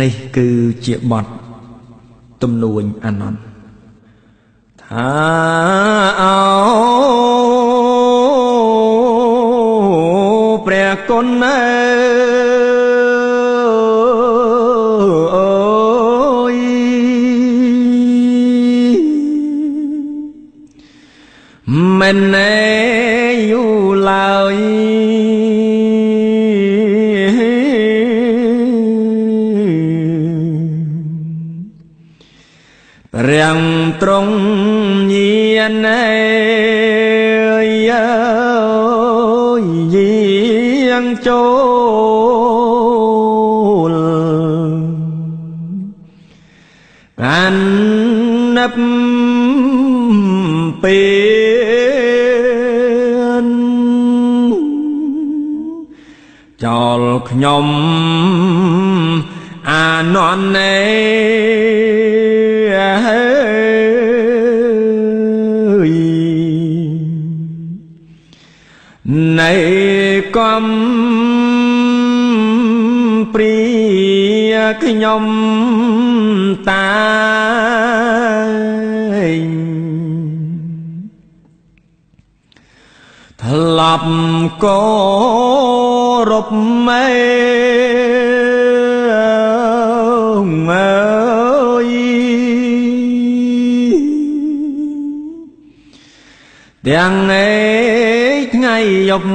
នេះគឺជាបទទំនួញអានន្តថាអោព្រះគុណអើយមិនណែយូរឡើយ ព្រះទ្រង់ញាណឯយាងចូលបាននប់ពេលចោលខ្ញុំអានន់ណែ នៃកំព្រាខ្ញុំតាយធ្លាប់គោរពមេអើយទាំងឯ ថ្ងៃយប់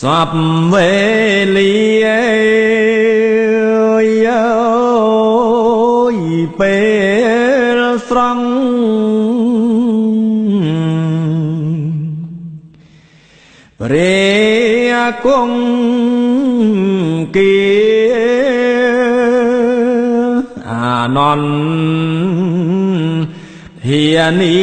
សពវេលាយពេលស្រង់ព្រះគង់គៀ អានន្តធានី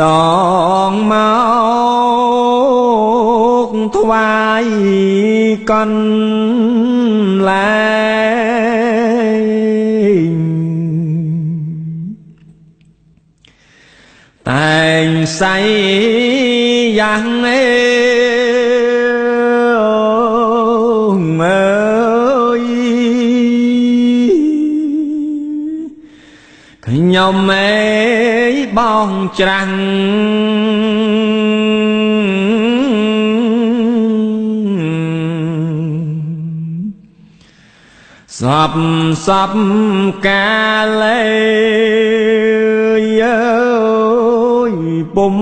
ដងមកថ្វាយកន្លែងតែង សៃយ៉ាងអេអើយខ្ញុំឯបងច្រាំងសពសពកាលេយើយពុំ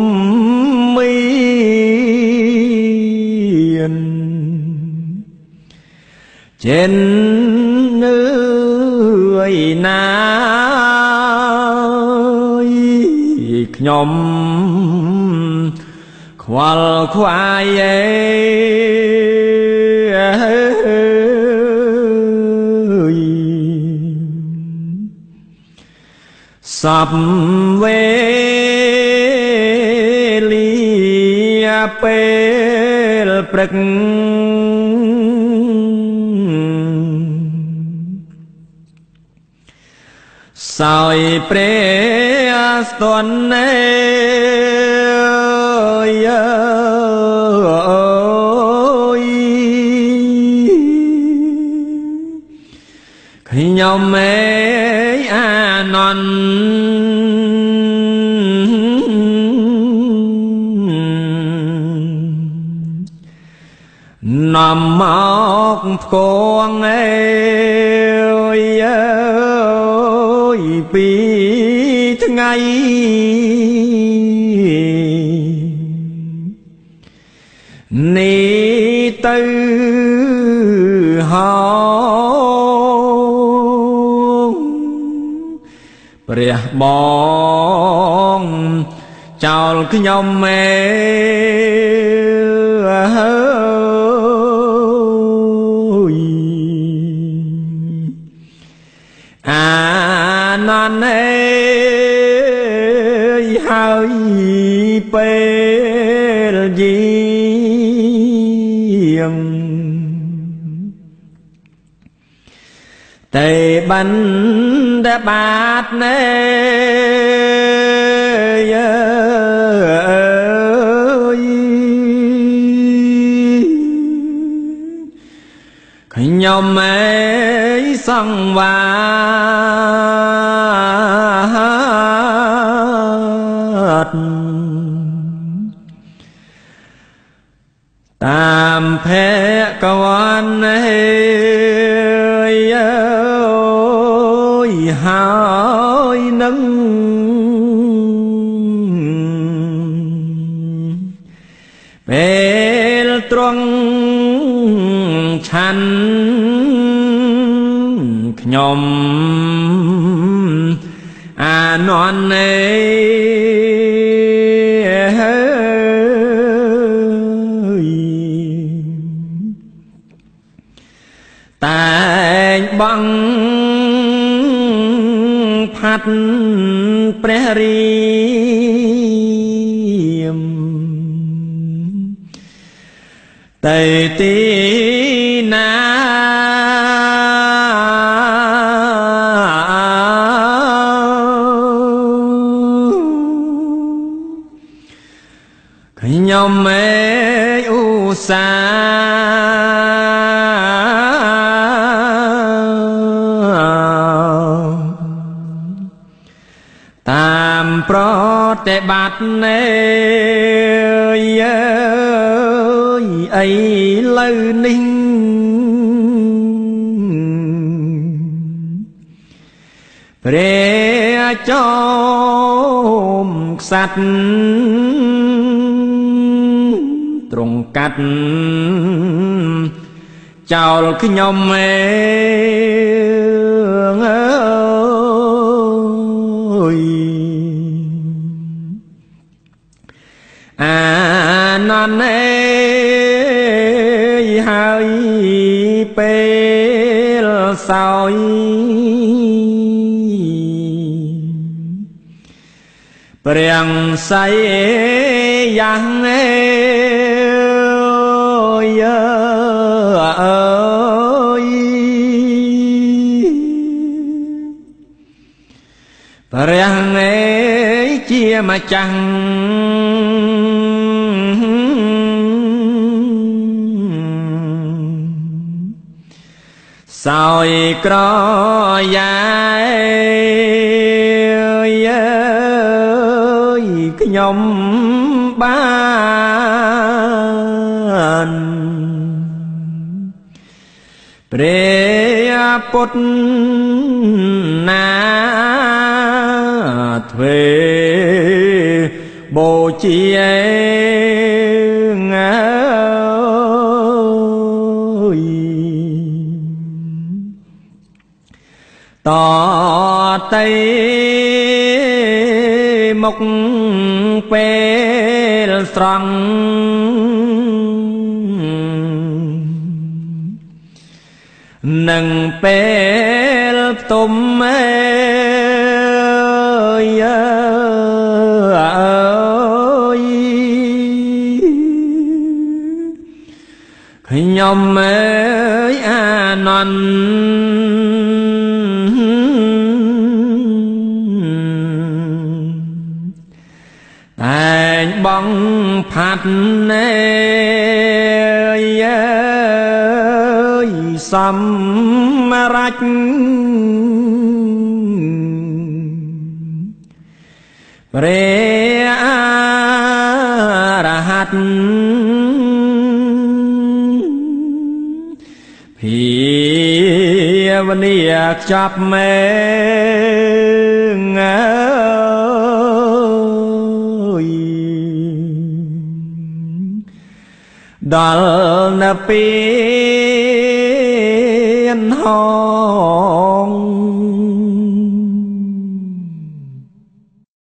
ចេននឿយណាខ្ញុំខ្វល់ខ្វាយអេសពវេលាពេលព្រឹក សោយព្រះស្ទន់ណែយខ្ញុំមេអានន្ត នាំមកផ្គងអើយអើយពីថ្ងៃនេះទៅហោព្រះបងចោលខ្ញុំមេអា នន្ទេហើយពេលយាងតែបានតែបាតណែអើយខ្ញុំមិន តតាមភគវនហេហើយនឹងពេលត្រង់ឆាន់ខ្ញុំអានន់នេ ងបងផាត់ព្រះរាមទៅទីណាខ្ញុំមេឧស្សាតា តិបត្តិនេយអីលើនេះព្រះចោមខ្សាត់ទ្រង់កាត់ចោលខ្ញុំឯ សោយព្រះស័យយ៉ាងអើយអើយព្រះងេជាម្ចាស់ សោយក្រយ៉ាយខ្ញុំបានព្រះពុទ្ធណាទ្វេបូជា តៃមុខពេលស្រង់នឹងពេលផ្ទុំអើយអើយខ្ញុំអើយអានន្ទ បងផាត់ណែយសំរចព្រះអរហត្តភាវនាខ្ចាប់មែ ដល់នៅពេលហោ